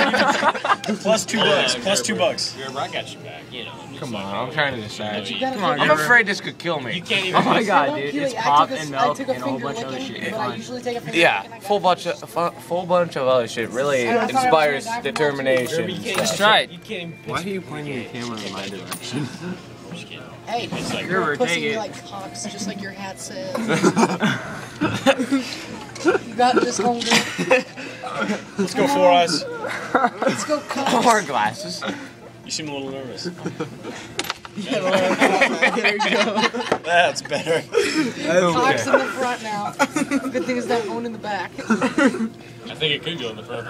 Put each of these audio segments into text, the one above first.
Plus two bucks. Plus two bucks. Gerber, I got your back. You know. Come on, like- I'm trying to decide. gotta Come on, I'm afraid this could kill me. You can't even. Oh my god, dude. peel It's pop a- and I milk and a whole finger bunch of other shit. But I Fine. usually take a finger Yeah, licking, I got full bunch of fu- full bunch of other shit really I thought I was gonna inspires die from that determination. Gerber, you can't Just try it. You can't even. Why are you pointing the camera in my direction? I'm just kidding. Hey, It's like you're Gerber, pussy, it. like cocks, just like your hat says. you got this, homegirl. Let's go, Four Eyes. Let's go, cocks. More glasses. You seem a little nervous. Yeah. there you go. That's better. Cocks in the front now. Good thing it's not going in the back. I think it could go in the front.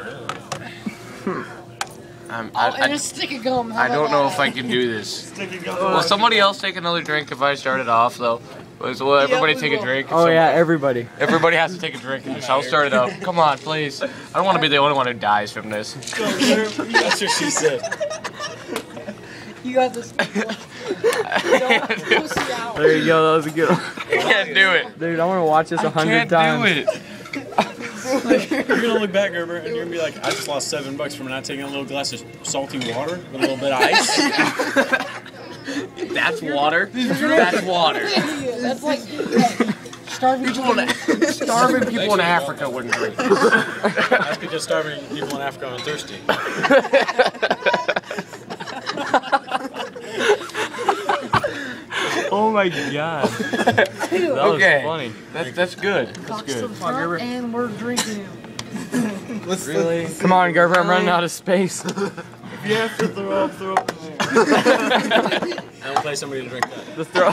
I'm, um, Oh, I, and I, a stick of gum. How I don't about know that? if I can do this. Sticky gum. Will somebody else take another drink if I start it off though? Will will everybody we take a drink? Oh yeah, everybody. Everybody has to take a drink in this. I'll start it up. Come on, please. I don't want to be the only one who dies from this. That's what she said. You got this. Don't pussy out. There you go. That was a good one. I can't do it. Dude, I want to watch this a hundred can't times. do it. You're gonna look back, Gerber, and you're gonna be like, I just lost seven bucks from not taking a little glass of salty water with a little bit of ice. That's water. That's water. That's like starving People in, starving people in Africa wouldn't drink. That's because starving people in Africa are thirsty. Oh my god. That was Okay. funny. That's that's good. That's good. the and we're drinking. Really? Come on, Gerber. I'm running out of space. You have to throw up, throw up. I will play somebody to drink that. The throw.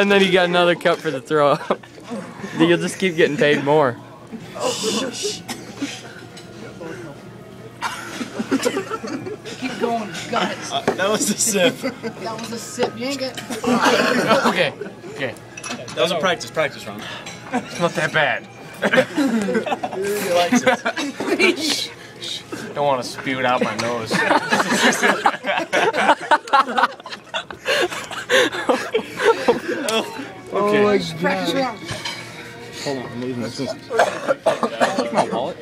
and then you got another cup for the throw up. You'll just keep getting paid more. Keep going. Got it. Uh, that was a sip. That was a sip. You ain't get. Okay. Okay. That was a practice, practice run. It's not that bad. He likes it. Don't want to spew it out my nose. Oh my Practice round. I'm leaving this. Is my wallet?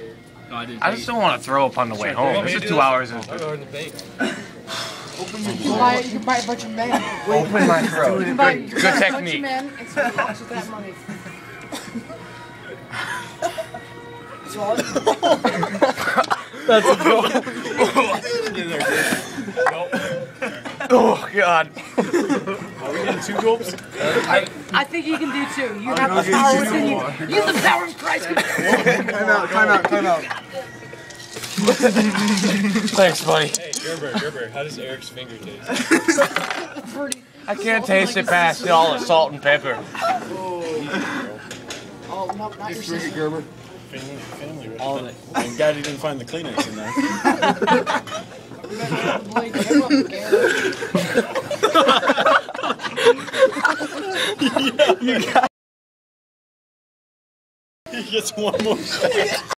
No, I, I just don't want to throw up on the way home. This is two hours. Of, I'll go in the bank. You can buy, you can buy a bunch of men. open my throat. You can buy, Good can a bunch technique. of men and some cocks with that money. So Oh God. Are we getting two gulps? I think you can do two. You have the power within you. You have the power of Christ. Time out, time out, time out. Thanks, buddy. Hey, Gerber, Gerber, how does Eric's finger taste? Pretty. I can't taste it past all the salt and pepper. Oh, oh no, not your sister. Gerber. Family, family. All of it. Thank God he didn't find the Kleenex in there. Boy, give up, Garrett. He gets one more shot.